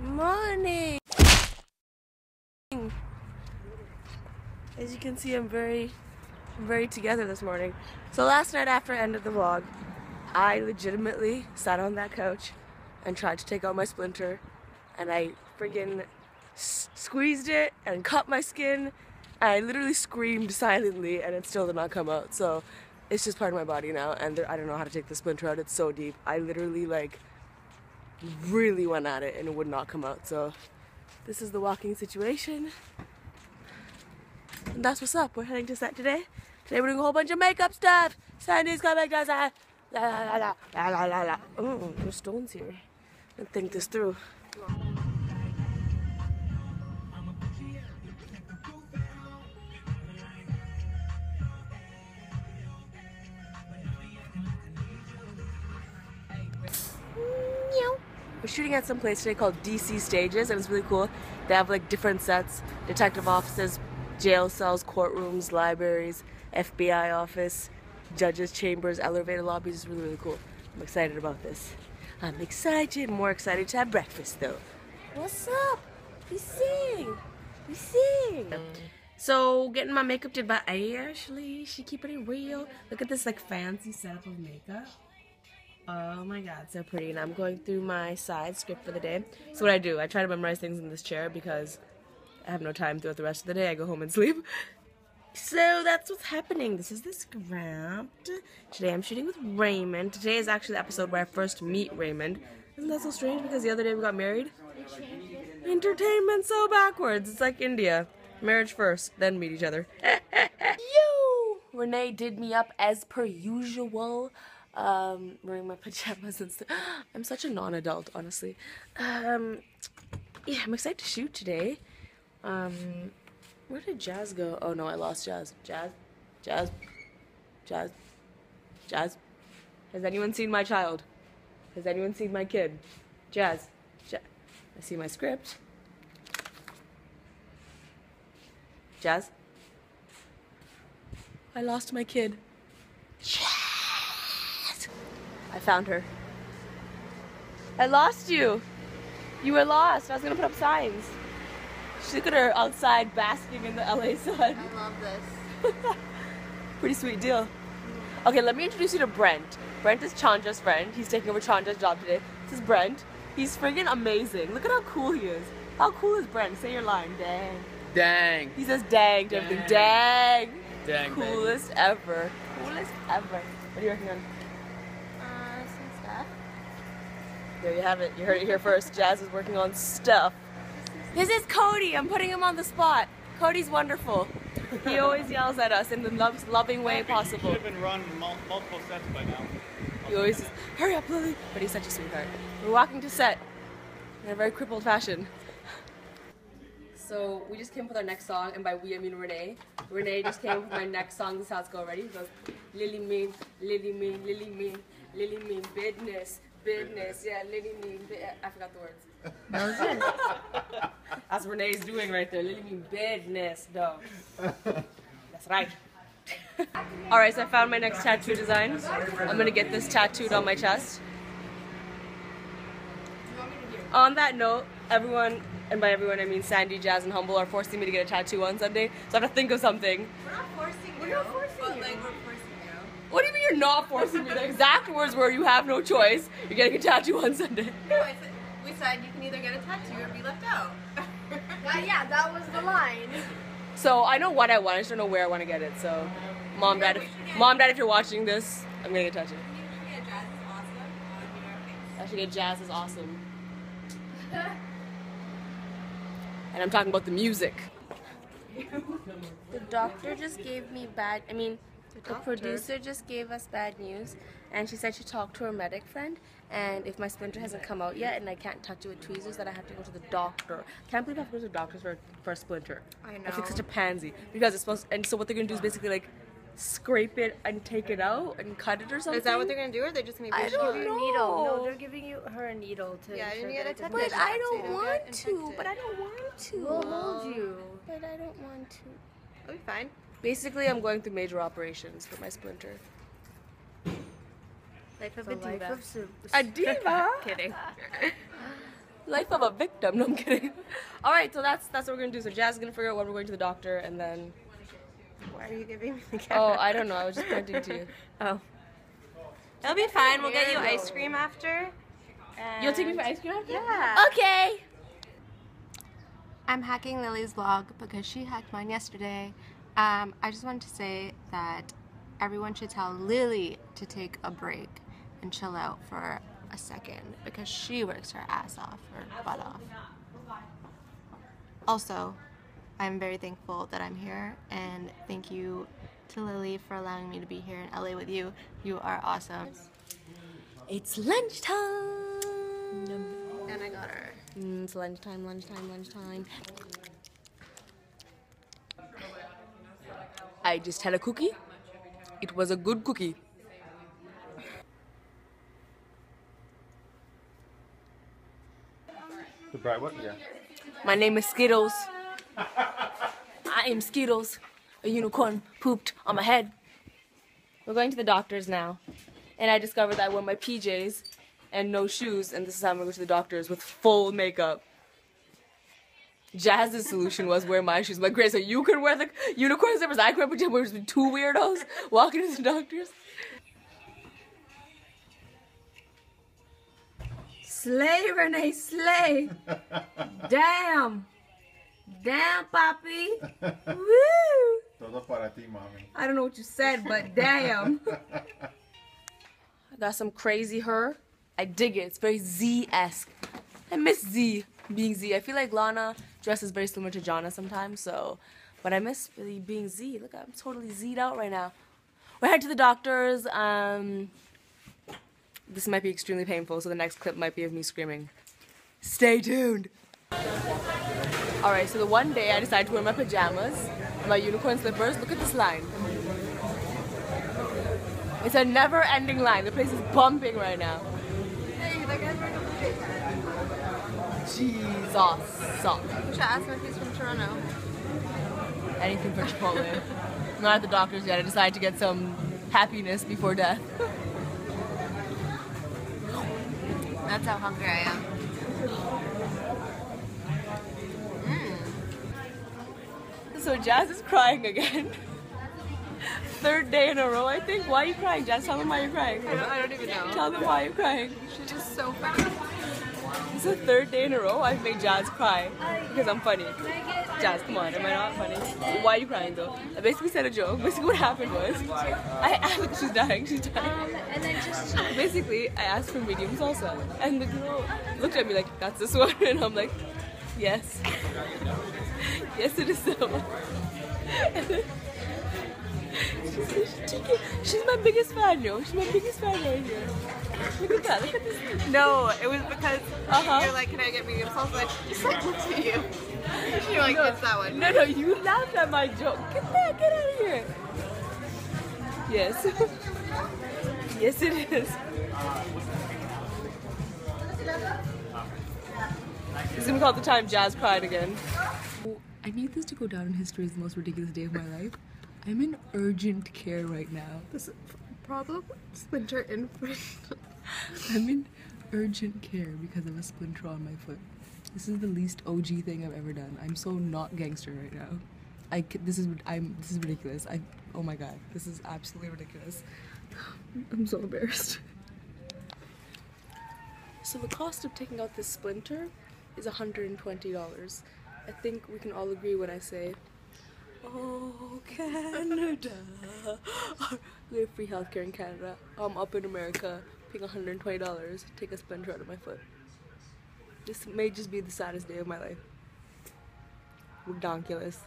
Morning. As you can see, I'm very, very together this morning. So last night after I ended the vlog, I legitimately sat on that couch and tried to take out my splinter, and I friggin' squeezed it and cut my skin. And I literally screamed silently, and it still did not come out. So it's just part of my body now, and there, I don't know how to take the splinter out. It's so deep. I literally like really went at it, and it would not come out. So this is the walking situation. And that's what's up. We're heading to set today. Today we're doing a whole bunch of makeup stuff. Sandy's coming to set. La la la la la la la. Oh, there's stones here. And think this through. We're shooting at some place today called DC Stages, and it's really cool. They have like different sets: detective offices, jail cells, courtrooms, libraries, FBI office, judges' chambers, elevator lobbies. It's really really cool. I'm excited about this. I'm excited. More excited to have breakfast though. What's up? We sing. We sing. So getting my makeup did by Ashley. She keeping it real. Look at this like fancy setup of makeup. Oh my god, so pretty. And I'm going through my side script for the day. So what I do, I try to memorize things in this chair because I have no time throughout the rest of the day. I go home and sleep. So that's what's happening. This is the script. Today I'm shooting with Raymond. Today is actually the episode where I first meet Raymond. Isn't that so strange? Because the other day we got married. Entertainment so backwards. It's like India. Marriage first, then meet each other. Yo! Renee did me up as per usual. Um, wearing my pajamas and stuff. I'm such a non-adult, honestly. Um, yeah, I'm excited to shoot today. Um, where did Jaz go? Oh no, I lost Jaz. Jaz, Jaz, Jaz, Jaz. Has anyone seen my child? Has anyone seen my kid? Jaz, Jaz. I see my script. Jaz. I lost my kid. Jaz. I found her. I lost you. You were lost. I was gonna put up signs. Look at her outside basking in the LA sun. I love this. Pretty sweet deal. Okay, let me introduce you to Brent. Brent is Chandra's friend. He's taking over Chandra's job today. This is Brent. He's friggin' amazing. Look at how cool he is. How cool is Brent? Say your line. Dang. Dang. He says dang to everything. Dang. Dang, baby. Coolest ever. Coolest ever. What are you working on? Uh, some stuff. There you have it. You heard it here first. Jaz is working on stuff. This is Cody. I'm putting him on the spot. Cody's wonderful. He always yells at us in the lo- loving way possible. He Should have been run multiple sets by now. He always says, hurry up, Lilly. But he's such a sweetheart. We're walking to set in a very crippled fashion. So we just came up with our next song, and by we I mean Renee. Renee just came up with my next song. This is how it's going. Ready? It goes, Lilly mean, Lilly mean, Lilly mean, Lilly mean business, business. Yeah, Lilly mean. I forgot the words. That's what Renee's doing right there. Lilly mean business, though. That's right. All right, so I found my next tattoo design. I'm gonna get this tattooed on my chest. On that note, everyone, and by everyone I mean Sandy, Jaz, and Humble, are forcing me to get a tattoo on Sunday. So I have to think of something. We're not forcing you. We're not forcing but, you. like, we're forcing you. What do you mean you're not forcing me? The exact words were you have no choice. You're getting a tattoo on Sunday. No, I said, we said you can either get a tattoo or be left out. Uh, yeah, that was the line. So I know what I want. I just don't know where I want to get it. So, mom, dad, if, we should get- mom, dad, if you're watching this, I'm gonna get a tattoo. You get Jaz is awesome on your face. I should get Jaz is awesome. And I'm talking about the music. The doctor just gave me bad. I mean, the, doctor? producer just gave us bad news, and she said she talked to her medic friend, and if my splinter hasn't come out yet, and I can't touch it with tweezers, that I have to go to the doctor. Can't believe I have to go to the doctor for for a splinter. I know. I feel such a pansy because it's supposed. And so what they're gonna do is basically like scrape it and take it out and cut it or something. Is that what they're gonna do, or they're they just gonna be I don't you know. a needle. No, they're giving you her a needle to. Yeah, you ensure need that a it doesn't But get I don't Infected. want to. But I don't want to. We'll hold you. But I don't want to. It'll be fine. Basically, I'm going through major operations for my splinter. Life of The a life diva. of Su- A diva? Kidding. Life of a victim. No, I'm kidding. All right, so that's that's what we're gonna do. So Jaz is gonna figure out when we're going to the doctor, and then Why are you giving me the oh. I don't know. I was just pointing to you. Oh. It'll be fine. We'll get you ice cream after. You'll take me for ice cream after? Yeah. Okay. I'm hacking Lilly's vlog because she hacked mine yesterday. Um, I just wanted to say that everyone should tell Lilly to take a break and chill out for a second because she works her ass off, her butt off. Also, I'm very thankful that I'm here and thank you to Lilly for allowing me to be here in LA with you. You are awesome. It's lunchtime. And I got her. Mm, it's lunchtime, lunchtime, lunchtime. I just had a cookie. It was a good cookie. The bright what? Yeah. My name is Skittles. I am Skittles. A unicorn pooped on my head. We're going to the doctor's now. And I discovered that I wore my PJs and no shoes, and this is how I'm gonna go to the doctor's with full makeup. Jaz's solution was wear my shoes. My Grace, so you can wear the unicorn slippers. I can wear pajamas with two weirdos walking to the doctor's. Slay, Renee, slay. Damn. Damn, Poppy. Woo. Todo para ti, mami. I don't know what you said, but damn. I got some crazy her. I dig it. It's very Z-esque. I miss Z being Z. I feel like Lana dresses very similar to Jana sometimes, so but I miss really being Z. Look, I'm totally Z'd out right now. We're headed to the doctor's. Um this might be extremely painful, so the next clip might be of me screaming. Stay tuned. Alright, so the one day I decided to wear my pajamas, my unicorn slippers. Look at this line. It's a never ending line. The place is bumping right now. Hey, that guy's wearing a blue Jesus. Sauce. You should ask him if he's from Toronto. Anything for Chipotle. I'm Not at the doctor's yet. I decided to get some happiness before death. That's how hungry I am. Mm. So Jaz is crying again. Third day in a row, I think. Why are you crying, Jaz? Tell them why you're crying. I don't, I don't even know. Tell them why you're crying. She's just so fat. It's the third day in a row I've made Jaz cry because I'm funny. Jaz, come on, am I not funny? Why are you crying though? I basically said a joke. Basically, what happened was I asked, she's dying, she's dying. Um, and then just Basically, I asked for medium salsa, and the girl looked at me like, "That's this one," and I'm like, "Yes, yes, it is so." And then she's, she's, she's my biggest fan, yo. She's my biggest fan right here. Look at that. Look at this. No, it was because Uh-huh. you're like, can I get medium salsa? I just like looked at you. You're like, it's that one. No, no, you laughed at my joke. Get that, get out of here. Yes. yes, it is. This is gonna be called the time Jaz cried again. I need this to go down in history as the most ridiculous day of my life. I'm in urgent care right now. This is problem? Splinter in foot. I'm in urgent care because of a splinter on my foot. This is the least OG thing I've ever done. I'm so not gangster right now. I this is I'm this is ridiculous. I oh my god, this is absolutely ridiculous. I'm so embarrassed. So the cost of taking out this splinter is $120. I think we can all agree when I say, Oh, Canada. we have free healthcare in Canada. I'm up in America paying $120 to take a splinter out of my foot. This may just be the saddest day of my life. Redonkulous.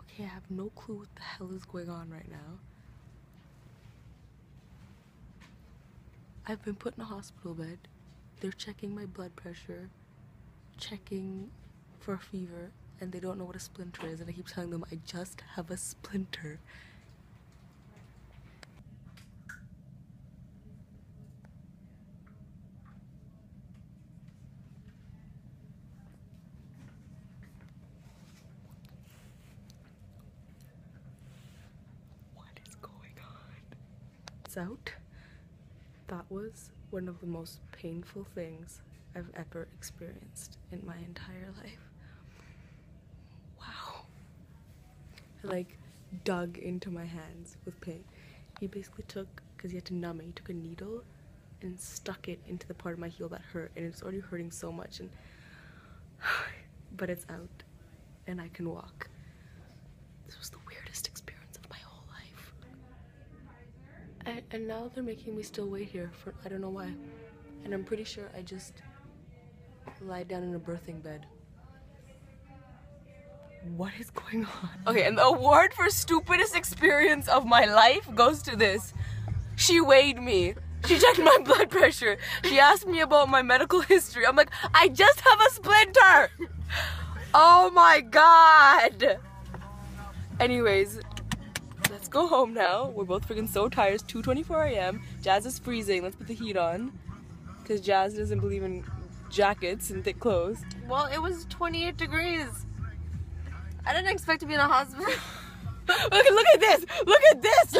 Okay, I have no clue what the hell is going on right now. I've been put in a hospital bed. They're checking my blood pressure, checking for a fever, and they don't know what a splinter is. And I keep telling them I just have a splinter. What is going on? It's out. That was one of the most painful things I've ever experienced in my entire life. Wow. I like dug into my hands with pain. He basically took, because he had to numb it, he took a needle and stuck it into the part of my heel that hurt, and it's already hurting so much. And but it's out, and I can walk. This was the weirdest experience of my whole life. And, and now they're making me still wait here for I don't know why. And I'm pretty sure I just lie down in a birthing bed. What is going on? Okay, and the award for stupidest experience of my life goes to this. She weighed me. She checked my blood pressure. She asked me about my medical history. I'm like, I just have a splinter. Oh my god. Anyways, let's go home now. We're both freaking so tired. It's 2:24 a.m. Jaz is freezing. Let's put the heat on. Cause Jaz doesn't believe in jackets and thick clothes. Well, it was 28 degrees. I didn't expect to be in a hospital. look, look at this! Look at this!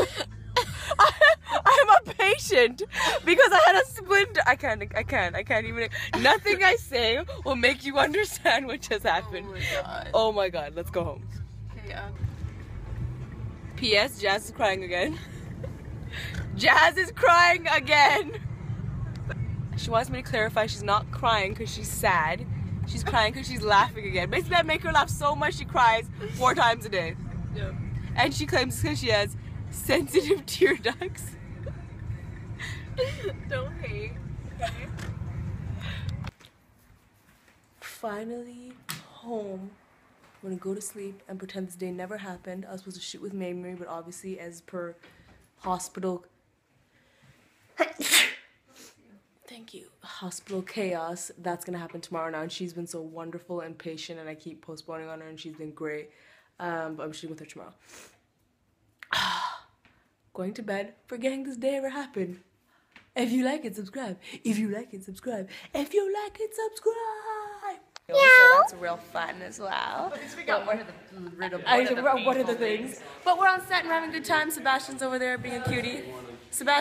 I, I'm a patient because I had a splinter. I can't, I can't, I can't even. Nothing I say will make you understand what just happened. Oh my god. Oh my god, let's go home. Yeah. P.S. Jaz is crying again. Jaz is crying again. She wants me to clarify she's not crying because she's sad. She's crying because she's laughing again. Basically, I make her laugh so much she cries four times a day. Yeah. And she claims because she has sensitive tear ducts. Don't hate. Finally home. I'm gonna go to sleep and pretend this day never happened. I was supposed to shoot with Mamie, but obviously, as per hospital. Thank you. Hospital chaos. That's gonna happen tomorrow now, and she's been so wonderful and patient, and I keep postponing on her, and she's been great. Um, but I'm shooting with her tomorrow. Going to bed, forgetting this day ever happened. If you like it, subscribe. If you like it, subscribe. If you like it, subscribe. So that's real fun as well. what are the, I, what are the things? But we're on set and we're having a good time. Sebastian's over there being a cutie. Sebastian.